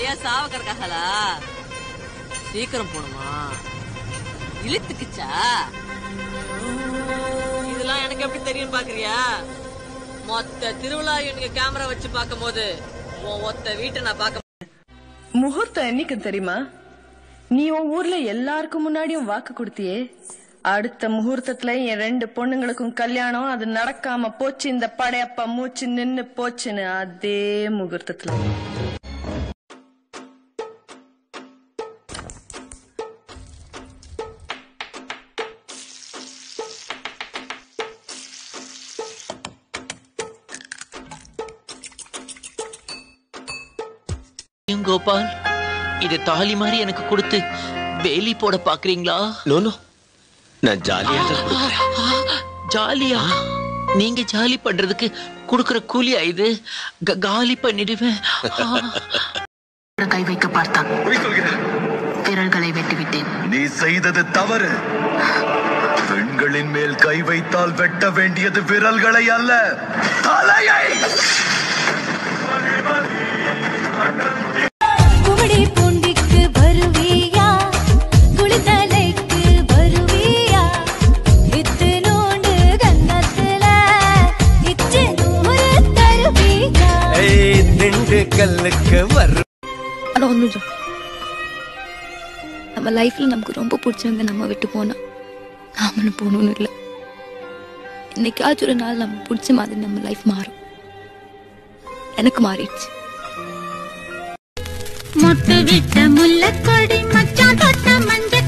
பையன் சாவ சீக்கிரம் போணுமா? இழுத்துக்குச்சா? இதெல்லாம் எனக்கு எப்படி தெரியும் பாக்குறியா? மொத்த திருவிழா எனக்கு கேமரா வச்சு பார்க்கும் போது ஒத்த வீட்டை நான் பார்க்க முகூர்த்தம் என்னைக்கு தெரியுமா? நீ உன் ஊர்ல எல்லாருக்கும் முன்னாடியும் வாக்கு கொடுத்தியே. அடுத்த முகூர்த்தத்துல என் ரெண்டு பொண்ணுங்களுக்கும் கல்யாணம் அது நடக்காம போச்சு இந்த படையப்பா மூச்சு நின்னு போச்சுன்னு அதே முகூர்த்தத்துல. கோபால்? இது தாலி மாதிரி எனக்கு கொடுத்து வேலி போட பாக்குறீங்களா நோ நோ. நான் ஜாலியா ஜாலியா? நீங்க ஜாலி பண்றதுக்கு குடுக்கற கூலியா இது காலி பண்ணிடுவேன். கை வைக்க பார்த்தான். விரல்களை வெட்டிவிட்டேன். நீ செய்தது தவறு. பெண்களின் மேல் கை வைத்தால் வெட்ட வேண்டியது விரல்களை அல்ல தலையை! திண்டுக்கல்லுக்கு வரும். ஒன்று நம்ம லைஃப்ல நமக்கு ரொம்ப பிடிச்சவங்க நம்ம விட்டு போனா நாமளும் போகணும்னு இல்லை. என்னைக்காச்சும் ஒரு நாள் நம்ம பிடிச்ச மாதிரி நம்ம லைஃப் மாறும். எனக்கு மாறிடுச்சு. முட்டு விட்ட முல்லைக்கொடி மச்சான் தொட்ட மஞ்சள்.